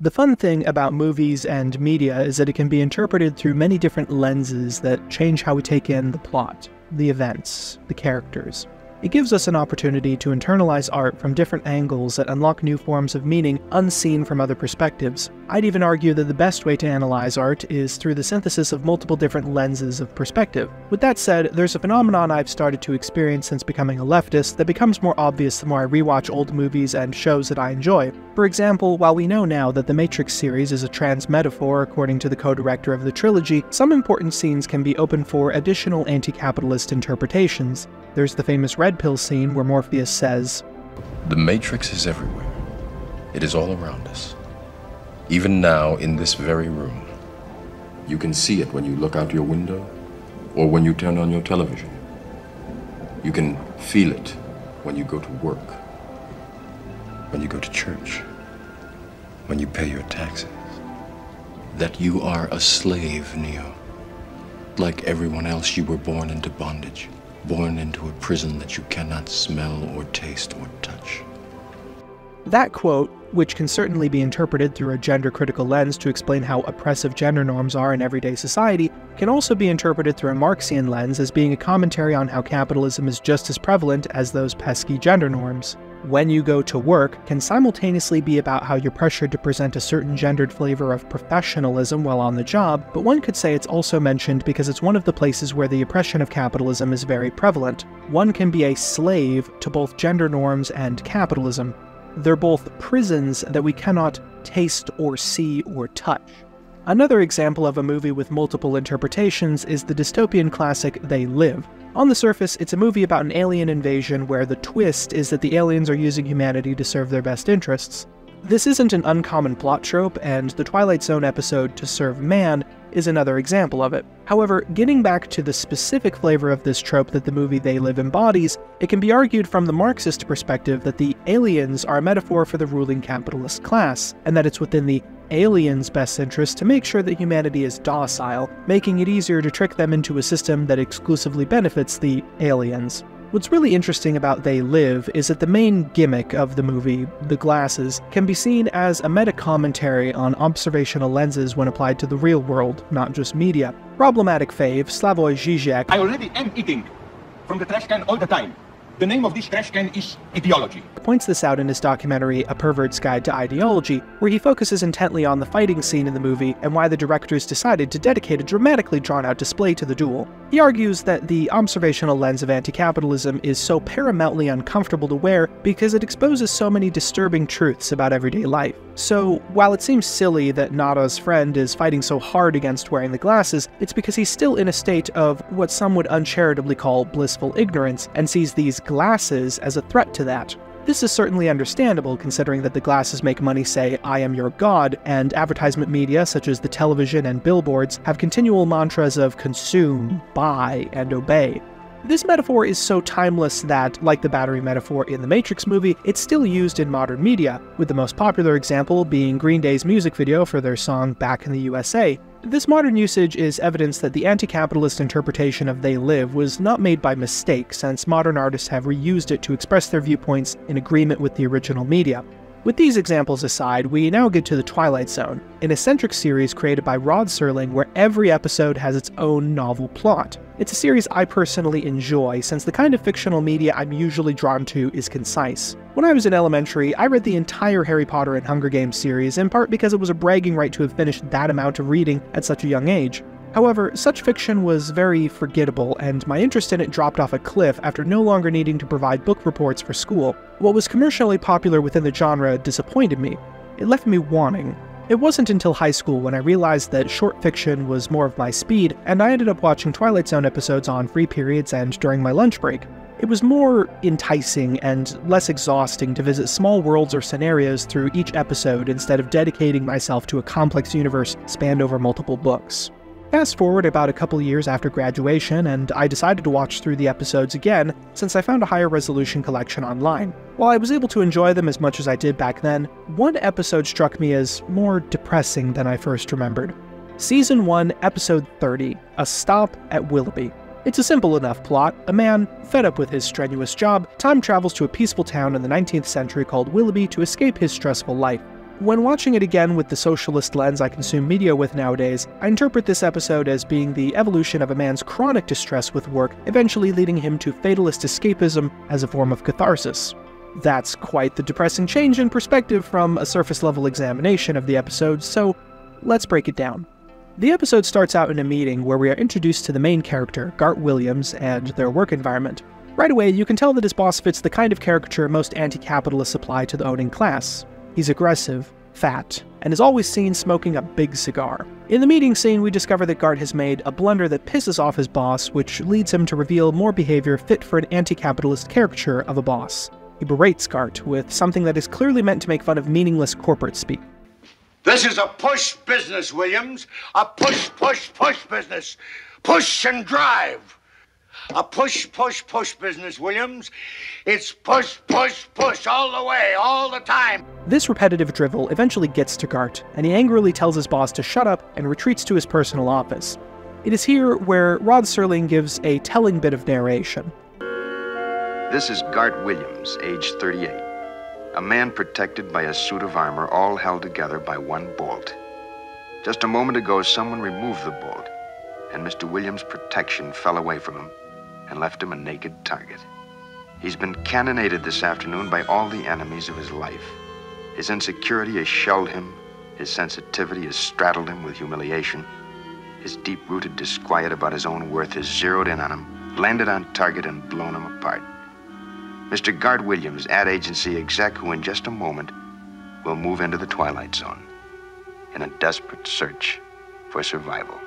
The fun thing about movies and media is that it can be interpreted through many different lenses that change how we take in the plot, the events, the characters. It gives us an opportunity to internalize art from different angles that unlock new forms of meaning unseen from other perspectives. I'd even argue that the best way to analyze art is through the synthesis of multiple different lenses of perspective. With that said, there's a phenomenon I've started to experience since becoming a leftist that becomes more obvious the more I rewatch old movies and shows that I enjoy. For example, while we know now that the Matrix series is a trans metaphor according to the co-director of the trilogy, some important scenes can be open for additional anti-capitalist interpretations. There's the famous Red Pill scene where Morpheus says, The Matrix is everywhere. It is all around us. Even now, in this very room. You can see it when you look out your window or when you turn on your television. You can feel it when you go to work, when you go to church, when you pay your taxes. That you are a slave, Neo. Like everyone else, you were born into bondage born into a prison that you cannot smell or taste or touch. That quote, which can certainly be interpreted through a gender critical lens to explain how oppressive gender norms are in everyday society, can also be interpreted through a Marxian lens as being a commentary on how capitalism is just as prevalent as those pesky gender norms when you go to work can simultaneously be about how you're pressured to present a certain gendered flavor of professionalism while on the job, but one could say it's also mentioned because it's one of the places where the oppression of capitalism is very prevalent. One can be a slave to both gender norms and capitalism. They're both prisons that we cannot taste or see or touch. Another example of a movie with multiple interpretations is the dystopian classic They Live, on the surface, it's a movie about an alien invasion where the twist is that the aliens are using humanity to serve their best interests. This isn't an uncommon plot trope, and the Twilight Zone episode To Serve Man is another example of it. However, getting back to the specific flavor of this trope that the movie They Live embodies, it can be argued from the Marxist perspective that the aliens are a metaphor for the ruling capitalist class, and that it's within the aliens' best interest to make sure that humanity is docile, making it easier to trick them into a system that exclusively benefits the aliens. What's really interesting about They Live is that the main gimmick of the movie, the glasses, can be seen as a meta commentary on observational lenses when applied to the real world, not just media. Problematic fave, Slavoj Žižek. I already am eating from the trash can all the time. The name of this trash can is ideology. Points this out in his documentary A Pervert's Guide to Ideology, where he focuses intently on the fighting scene in the movie and why the directors decided to dedicate a dramatically drawn out display to the duel. He argues that the observational lens of anti capitalism is so paramountly uncomfortable to wear because it exposes so many disturbing truths about everyday life. So, while it seems silly that Nada's friend is fighting so hard against wearing the glasses, it's because he's still in a state of what some would uncharitably call blissful ignorance and sees these glasses as a threat to that. This is certainly understandable considering that the glasses make money say, I am your god, and advertisement media such as the television and billboards have continual mantras of consume, buy, and obey. This metaphor is so timeless that, like the battery metaphor in the Matrix movie, it's still used in modern media, with the most popular example being Green Day's music video for their song Back in the USA. This modern usage is evidence that the anti-capitalist interpretation of They Live was not made by mistake, since modern artists have reused it to express their viewpoints in agreement with the original media. With these examples aside, we now get to The Twilight Zone, an eccentric series created by Rod Serling where every episode has its own novel plot. It's a series I personally enjoy, since the kind of fictional media I'm usually drawn to is concise. When I was in elementary, I read the entire Harry Potter and Hunger Games series, in part because it was a bragging right to have finished that amount of reading at such a young age. However, such fiction was very forgettable, and my interest in it dropped off a cliff after no longer needing to provide book reports for school. What was commercially popular within the genre disappointed me. It left me wanting. It wasn't until high school when I realized that short fiction was more of my speed, and I ended up watching Twilight Zone episodes on free periods and during my lunch break. It was more enticing and less exhausting to visit small worlds or scenarios through each episode instead of dedicating myself to a complex universe spanned over multiple books. Fast forward about a couple years after graduation, and I decided to watch through the episodes again since I found a higher resolution collection online. While I was able to enjoy them as much as I did back then, one episode struck me as more depressing than I first remembered. Season 1, Episode 30 A Stop at Willoughby. It's a simple enough plot. A man, fed up with his strenuous job, time travels to a peaceful town in the 19th century called Willoughby to escape his stressful life. When watching it again with the socialist lens I consume media with nowadays, I interpret this episode as being the evolution of a man's chronic distress with work, eventually leading him to fatalist escapism as a form of catharsis. That's quite the depressing change in perspective from a surface level examination of the episode, so let's break it down. The episode starts out in a meeting where we are introduced to the main character, Gart Williams, and their work environment. Right away, you can tell that his boss fits the kind of caricature most anti capitalists apply to the owning class. He's aggressive, fat, and is always seen smoking a big cigar. In the meeting scene, we discover that Gart has made a blunder that pisses off his boss, which leads him to reveal more behavior fit for an anti capitalist caricature of a boss. He berates Gart with something that is clearly meant to make fun of meaningless corporate speak. This is a push business, Williams. A push, push, push business. Push and drive. A push, push, push business, Williams. It's push, push, push all the way, all the time. This repetitive drivel eventually gets to Gart, and he angrily tells his boss to shut up and retreats to his personal office. It is here where Rod Serling gives a telling bit of narration. This is Gart Williams, age 38. A man protected by a suit of armor, all held together by one bolt. Just a moment ago, someone removed the bolt, and Mr. Williams' protection fell away from him and left him a naked target. He's been cannonaded this afternoon by all the enemies of his life. His insecurity has shelled him, his sensitivity has straddled him with humiliation. His deep rooted disquiet about his own worth has zeroed in on him, landed on target, and blown him apart. Mr. Gart Williams, ad agency exec, who in just a moment will move into the Twilight Zone in a desperate search for survival.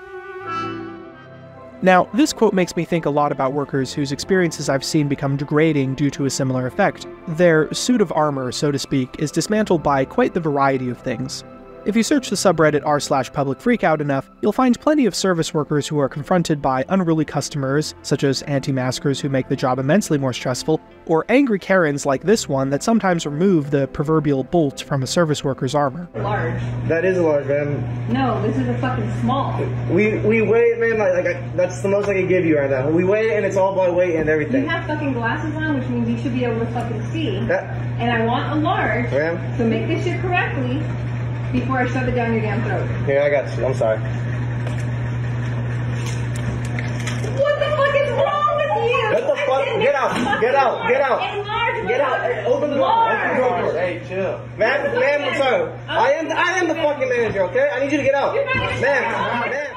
Now, this quote makes me think a lot about workers whose experiences I've seen become degrading due to a similar effect. Their suit of armor, so to speak, is dismantled by quite the variety of things. If you search the subreddit r slash public freakout enough, you'll find plenty of service workers who are confronted by unruly customers, such as anti-maskers who make the job immensely more stressful, or angry Karens like this one that sometimes remove the proverbial bolt from a service worker's armor. Large. That is a large, man. No, this is a fucking small. We we weigh it, man. Like, like I, that's the most I can give you right now. We weigh it, and it's all by weight and everything. You have fucking glasses on, which means you should be able to fucking see. That- and I want a large. man. So make this shit correctly before I shove it down your damn throat. Here, I got you. I'm sorry. What the fuck is wrong with you? What the fuck? Get out. Get out. Get out. large. Get out. Hey, open the door. Open the door. Hey, chill. Ma'am, ma'am, sir. I am I am the fucking manager. Okay, I need you to get out. You're not even- Ma'am, ma'am.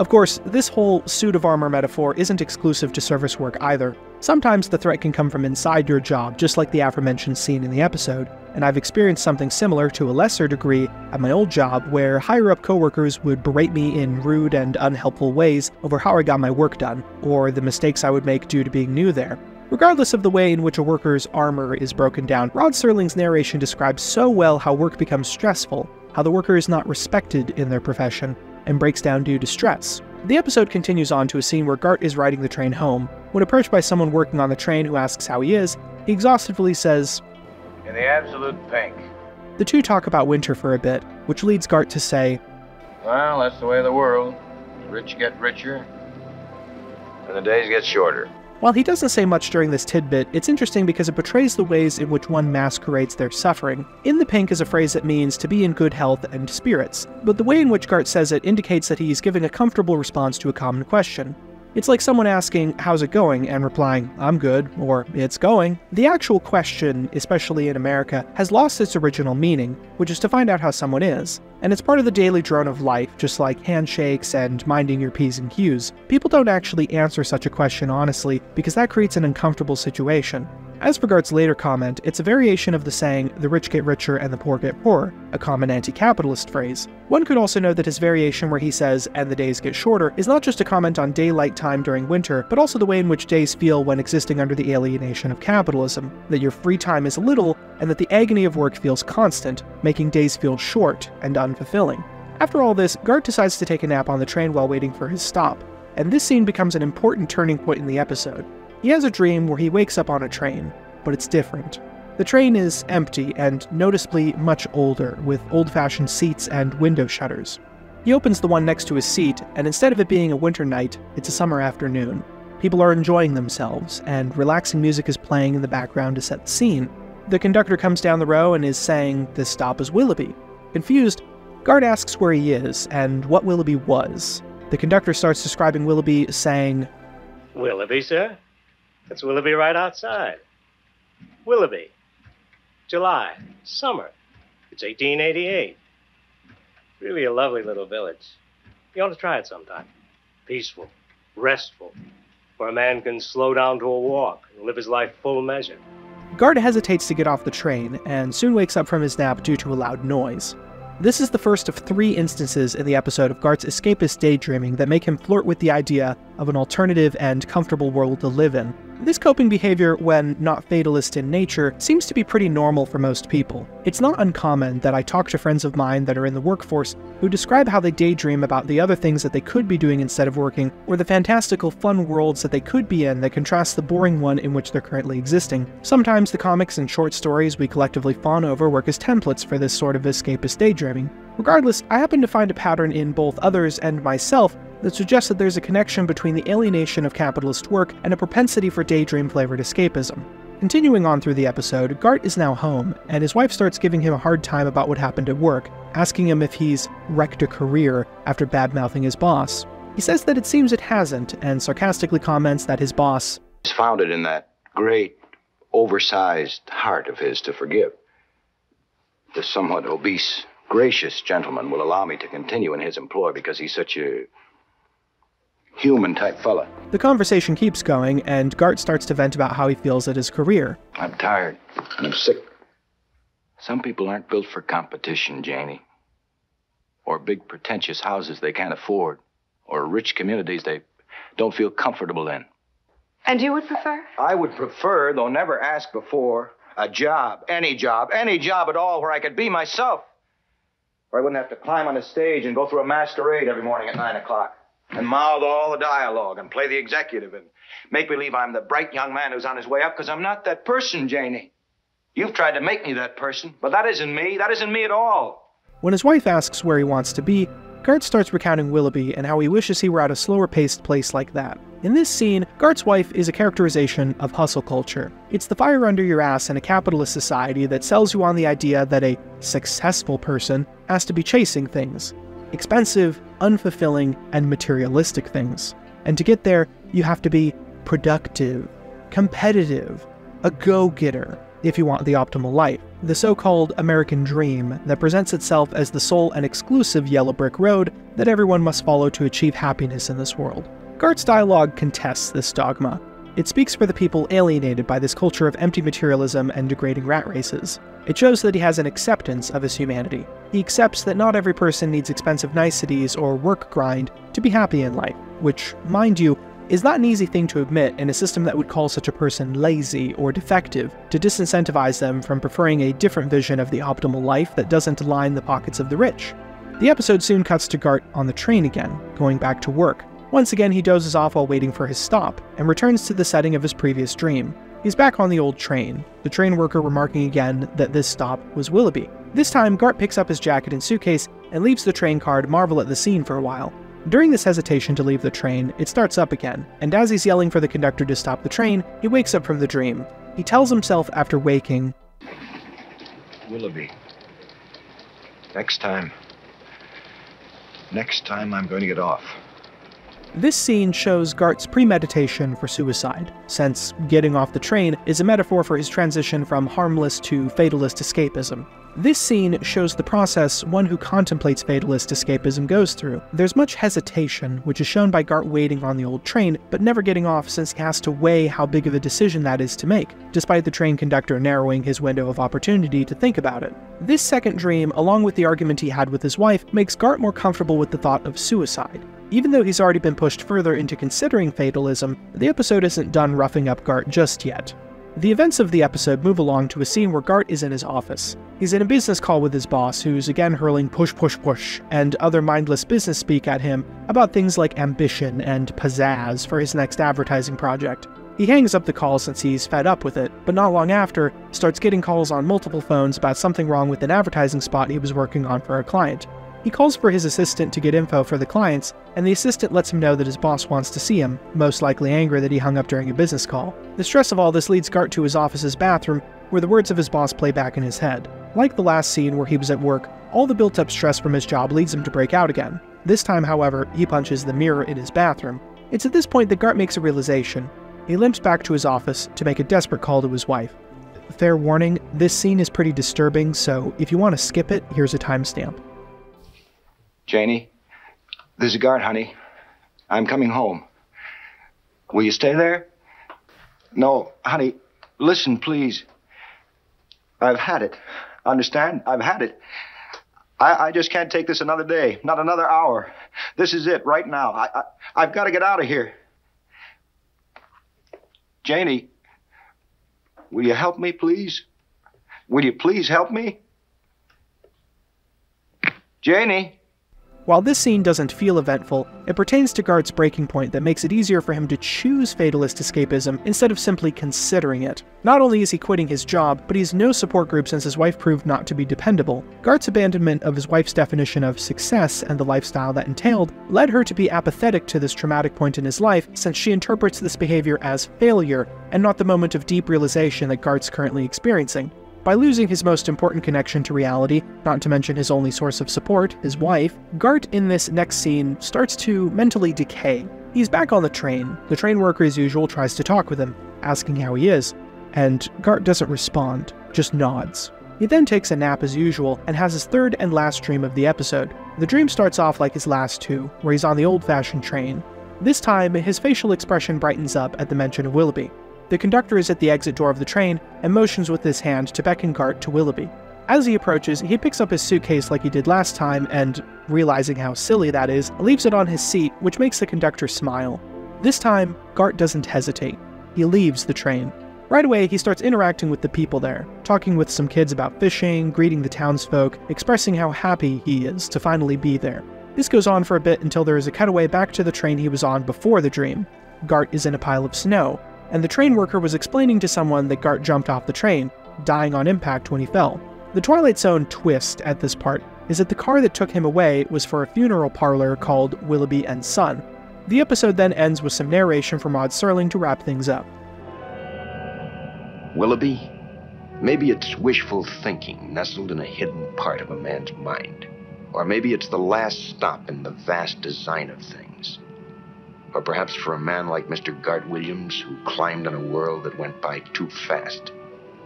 Of course, this whole suit of armor metaphor isn't exclusive to service work either. Sometimes the threat can come from inside your job, just like the aforementioned scene in the episode, and I've experienced something similar to a lesser degree at my old job where higher up coworkers would berate me in rude and unhelpful ways over how I got my work done, or the mistakes I would make due to being new there. Regardless of the way in which a worker's armor is broken down, Rod Serling's narration describes so well how work becomes stressful, how the worker is not respected in their profession, and breaks down due to stress. The episode continues on to a scene where Gart is riding the train home. When approached by someone working on the train who asks how he is, he exhaustively says, In the absolute pink. The two talk about winter for a bit, which leads Gart to say, Well, that's the way of the world. The rich get richer, and the days get shorter. While he doesn't say much during this tidbit, it's interesting because it portrays the ways in which one masquerades their suffering. In the pink is a phrase that means to be in good health and spirits, but the way in which Gart says it indicates that he's giving a comfortable response to a common question. It's like someone asking, How's it going? and replying, I'm good, or It's going. The actual question, especially in America, has lost its original meaning, which is to find out how someone is. And it's part of the daily drone of life, just like handshakes and minding your P's and Q's. People don't actually answer such a question honestly, because that creates an uncomfortable situation. As for Gart's later comment, it's a variation of the saying, the rich get richer and the poor get poorer, a common anti capitalist phrase. One could also note that his variation where he says, and the days get shorter, is not just a comment on daylight time during winter, but also the way in which days feel when existing under the alienation of capitalism, that your free time is little, and that the agony of work feels constant, making days feel short and unfulfilling. After all this, Gart decides to take a nap on the train while waiting for his stop, and this scene becomes an important turning point in the episode. He has a dream where he wakes up on a train, but it's different. The train is empty and noticeably much older, with old fashioned seats and window shutters. He opens the one next to his seat, and instead of it being a winter night, it's a summer afternoon. People are enjoying themselves, and relaxing music is playing in the background to set the scene. The conductor comes down the row and is saying this stop is Willoughby. Confused, Gart asks where he is and what Willoughby was. The conductor starts describing Willoughby, saying, Willoughby, sir? That's Willoughby right outside. Willoughby. July. Summer. It's 1888. Really a lovely little village. You ought to try it sometime. Peaceful, restful, where a man can slow down to a walk and live his life full measure. Gart hesitates to get off the train and soon wakes up from his nap due to a loud noise. This is the first of three instances in the episode of Gart's escapist daydreaming that make him flirt with the idea of an alternative and comfortable world to live in. This coping behavior, when not fatalist in nature, seems to be pretty normal for most people. It's not uncommon that I talk to friends of mine that are in the workforce who describe how they daydream about the other things that they could be doing instead of working, or the fantastical fun worlds that they could be in that contrast the boring one in which they're currently existing. Sometimes the comics and short stories we collectively fawn over work as templates for this sort of escapist daydreaming. Regardless, I happen to find a pattern in both others and myself that suggests that there's a connection between the alienation of capitalist work and a propensity for daydream flavored escapism. Continuing on through the episode, Gart is now home, and his wife starts giving him a hard time about what happened at work, asking him if he's wrecked a career after badmouthing his boss. He says that it seems it hasn't, and sarcastically comments that his boss is founded in that great, oversized heart of his to forgive. The somewhat obese, gracious gentleman will allow me to continue in his employ because he's such a human type fella. The conversation keeps going, and Gart starts to vent about how he feels at his career. I'm tired, and I'm sick. Some people aren't built for competition, Janie. Or big, pretentious houses they can't afford. Or rich communities they don't feel comfortable in. And you would prefer? I would prefer, though never asked before, a job, any job, any job at all where I could be myself. Where I wouldn't have to climb on a stage and go through a masquerade every morning at nine o'clock and mouth all the dialogue and play the executive and make believe I'm the bright young man who's on his way up because I'm not that person, Janie. You've tried to make me that person, but that isn't me. That isn't me at all. When his wife asks where he wants to be, Gart starts recounting Willoughby and how he wishes he were at a slower paced place like that. In this scene, Gart's wife is a characterization of hustle culture. It's the fire under your ass in a capitalist society that sells you on the idea that a successful person has to be chasing things expensive, unfulfilling, and materialistic things. And to get there, you have to be productive, competitive, a go getter, if you want the optimal life. The so called American dream that presents itself as the sole and exclusive yellow brick road that everyone must follow to achieve happiness in this world. Gart's dialogue contests this dogma. It speaks for the people alienated by this culture of empty materialism and degrading rat races. It shows that he has an acceptance of his humanity. He accepts that not every person needs expensive niceties or work grind to be happy in life, which, mind you, is not an easy thing to admit in a system that would call such a person lazy or defective to disincentivize them from preferring a different vision of the optimal life that doesn't line the pockets of the rich. The episode soon cuts to Gart on the train again, going back to work. Once again, he dozes off while waiting for his stop, and returns to the setting of his previous dream. He's back on the old train, the train worker remarking again that this stop was Willoughby. This time, Gart picks up his jacket and suitcase and leaves the train car to marvel at the scene for a while. During this hesitation to leave the train, it starts up again, and as he's yelling for the conductor to stop the train, he wakes up from the dream. He tells himself after waking, Willoughby. Next time. Next time I'm going to get off. This scene shows Gart's premeditation for suicide, since getting off the train is a metaphor for his transition from harmless to fatalist escapism. This scene shows the process one who contemplates fatalist escapism goes through. There's much hesitation, which is shown by Gart waiting on the old train, but never getting off since he has to weigh how big of a decision that is to make, despite the train conductor narrowing his window of opportunity to think about it. This second dream, along with the argument he had with his wife, makes Gart more comfortable with the thought of suicide. Even though he's already been pushed further into considering fatalism, the episode isn't done roughing up Gart just yet. The events of the episode move along to a scene where Gart is in his office. He's in a business call with his boss, who's again hurling push, push, push, and other mindless business speak at him about things like ambition and pizzazz for his next advertising project. He hangs up the call since he's fed up with it, but not long after, starts getting calls on multiple phones about something wrong with an advertising spot he was working on for a client. He calls for his assistant to get info for the clients, and the assistant lets him know that his boss wants to see him, most likely angry that he hung up during a business call. The stress of all this leads Gart to his office's bathroom, where the words of his boss play back in his head. Like the last scene where he was at work, all the built up stress from his job leads him to break out again. This time, however, he punches the mirror in his bathroom. It's at this point that Gart makes a realization. He limps back to his office to make a desperate call to his wife. Fair warning, this scene is pretty disturbing, so if you want to skip it, here's a timestamp. Janie, there's a guard, honey. I'm coming home. Will you stay there? No, honey, listen, please. I've had it. Understand? I've had it. I, I just can't take this another day, not another hour. This is it right now. I, I, I've got to get out of here. Janie, will you help me, please? Will you please help me? Janie? While this scene doesn't feel eventful, it pertains to Gart's breaking point that makes it easier for him to choose fatalist escapism instead of simply considering it. Not only is he quitting his job, but he has no support group since his wife proved not to be dependable. Gart's abandonment of his wife's definition of success and the lifestyle that entailed led her to be apathetic to this traumatic point in his life since she interprets this behavior as failure and not the moment of deep realization that Gart's currently experiencing. By losing his most important connection to reality, not to mention his only source of support, his wife, Gart in this next scene starts to mentally decay. He's back on the train. The train worker, as usual, tries to talk with him, asking how he is, and Gart doesn't respond, just nods. He then takes a nap as usual and has his third and last dream of the episode. The dream starts off like his last two, where he's on the old fashioned train. This time, his facial expression brightens up at the mention of Willoughby. The conductor is at the exit door of the train and motions with his hand to beckon Gart to Willoughby. As he approaches, he picks up his suitcase like he did last time and, realizing how silly that is, leaves it on his seat, which makes the conductor smile. This time, Gart doesn't hesitate. He leaves the train. Right away, he starts interacting with the people there, talking with some kids about fishing, greeting the townsfolk, expressing how happy he is to finally be there. This goes on for a bit until there is a cutaway back to the train he was on before the dream. Gart is in a pile of snow, and the train worker was explaining to someone that Gart jumped off the train, dying on impact when he fell. The Twilight Zone twist at this part is that the car that took him away was for a funeral parlor called Willoughby and Son. The episode then ends with some narration from Rod Serling to wrap things up. Willoughby? Maybe it's wishful thinking nestled in a hidden part of a man's mind. Or maybe it's the last stop in the vast design of things. Or perhaps for a man like Mr. Gart Williams, who climbed on a world that went by too fast,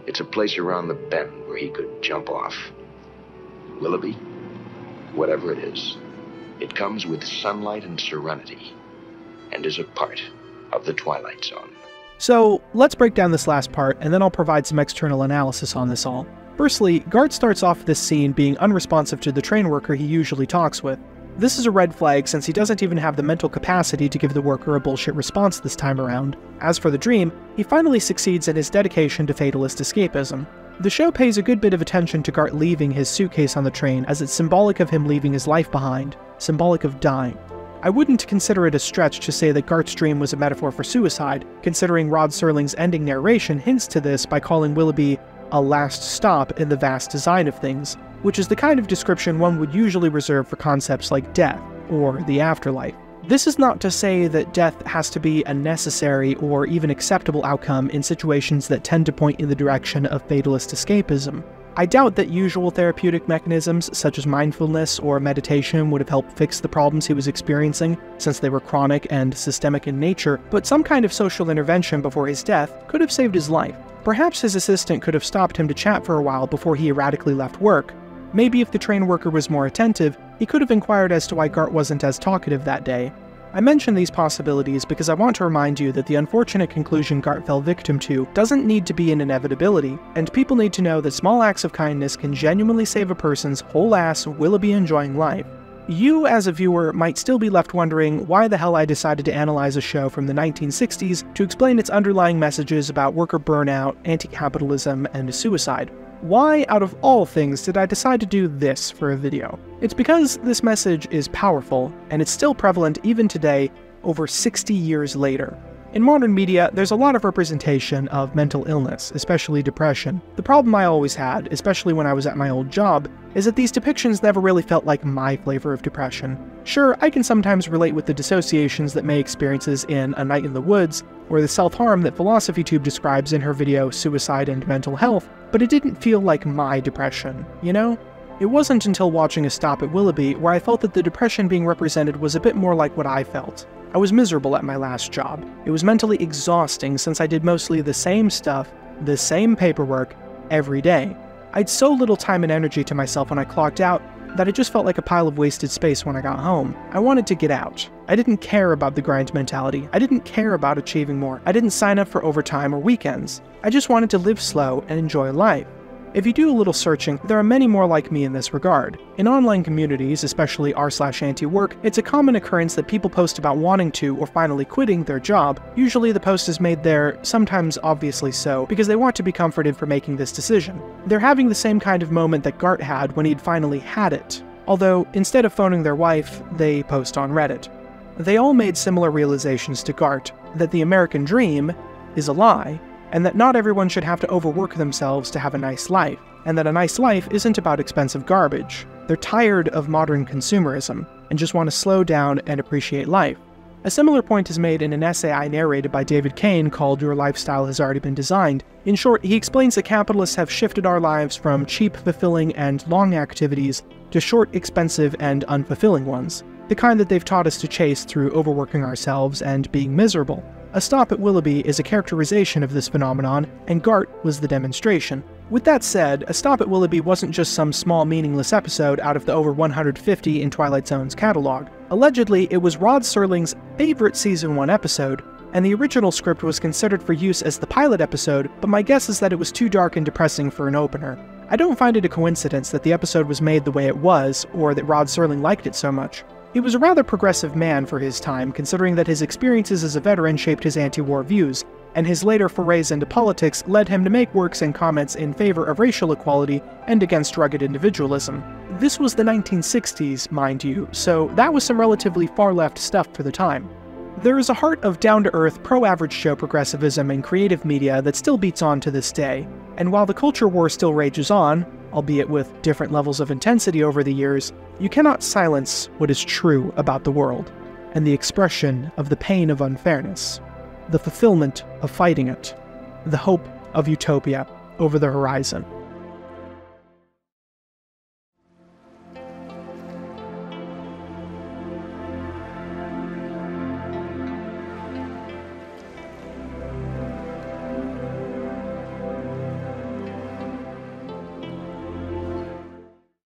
it's a place around the bend where he could jump off. Willoughby, whatever it is, it comes with sunlight and serenity, and is a part of the Twilight Zone. So, let's break down this last part, and then I'll provide some external analysis on this all. Firstly, Gart starts off this scene being unresponsive to the train worker he usually talks with. This is a red flag since he doesn't even have the mental capacity to give the worker a bullshit response this time around. As for the dream, he finally succeeds in his dedication to fatalist escapism. The show pays a good bit of attention to Gart leaving his suitcase on the train as it's symbolic of him leaving his life behind, symbolic of dying. I wouldn't consider it a stretch to say that Gart's dream was a metaphor for suicide, considering Rod Serling's ending narration hints to this by calling Willoughby a last stop in the vast design of things, which is the kind of description one would usually reserve for concepts like death or the afterlife. This is not to say that death has to be a necessary or even acceptable outcome in situations that tend to point in the direction of fatalist escapism. I doubt that usual therapeutic mechanisms such as mindfulness or meditation would have helped fix the problems he was experiencing, since they were chronic and systemic in nature, but some kind of social intervention before his death could have saved his life. Perhaps his assistant could have stopped him to chat for a while before he erratically left work, Maybe if the train worker was more attentive, he could have inquired as to why Gart wasn't as talkative that day. I mention these possibilities because I want to remind you that the unfortunate conclusion Gart fell victim to doesn't need to be an inevitability, and people need to know that small acts of kindness can genuinely save a person's whole ass Willoughby enjoying life. You, as a viewer, might still be left wondering why the hell I decided to analyze a show from the 1960s to explain its underlying messages about worker burnout, anti capitalism, and suicide. Why, out of all things, did I decide to do this for a video? It's because this message is powerful, and it's still prevalent even today, over 60 years later. In modern media, there's a lot of representation of mental illness, especially depression. The problem I always had, especially when I was at my old job, is that these depictions never really felt like my flavor of depression. Sure, I can sometimes relate with the dissociations that May experiences in A Night in the Woods, or the self harm that PhilosophyTube describes in her video Suicide and Mental Health, but it didn't feel like my depression, you know? It wasn't until watching A Stop at Willoughby where I felt that the depression being represented was a bit more like what I felt. I was miserable at my last job. It was mentally exhausting since I did mostly the same stuff, the same paperwork, every day. I'd so little time and energy to myself when I clocked out that it just felt like a pile of wasted space when I got home. I wanted to get out. I didn't care about the grind mentality. I didn't care about achieving more. I didn't sign up for overtime or weekends. I just wanted to live slow and enjoy life. If you do a little searching, there are many more like me in this regard. In online communities, especially r slash anti-work, it's a common occurrence that people post about wanting to or finally quitting their job. Usually the post is made there, sometimes obviously so, because they want to be comforted for making this decision. They're having the same kind of moment that Gart had when he'd finally had it. Although, instead of phoning their wife, they post on Reddit. They all made similar realizations to Gart, that the American dream is a lie, and that not everyone should have to overwork themselves to have a nice life, and that a nice life isn't about expensive garbage. They're tired of modern consumerism, and just want to slow down and appreciate life. A similar point is made in an essay I narrated by David Cain called Your Lifestyle Has Already Been Designed. In short, he explains that capitalists have shifted our lives from cheap, fulfilling, and long activities to short, expensive, and unfulfilling ones, the kind that they've taught us to chase through overworking ourselves and being miserable. A Stop at Willoughby is a characterization of this phenomenon, and Gart was the demonstration. With that said, A Stop at Willoughby wasn't just some small meaningless episode out of the over 150 in Twilight Zone's catalog. Allegedly, it was Rod Serling's favorite Season 1 episode, and the original script was considered for use as the pilot episode, but my guess is that it was too dark and depressing for an opener. I don't find it a coincidence that the episode was made the way it was, or that Rod Serling liked it so much. He was a rather progressive man for his time, considering that his experiences as a veteran shaped his anti war views, and his later forays into politics led him to make works and comments in favor of racial equality and against rugged individualism. This was the 1960s, mind you, so that was some relatively far left stuff for the time. There is a heart of down to earth, pro average show progressivism in creative media that still beats on to this day, and while the culture war still rages on, albeit with different levels of intensity over the years, you cannot silence what is true about the world, and the expression of the pain of unfairness, the fulfillment of fighting it, the hope of utopia over the horizon.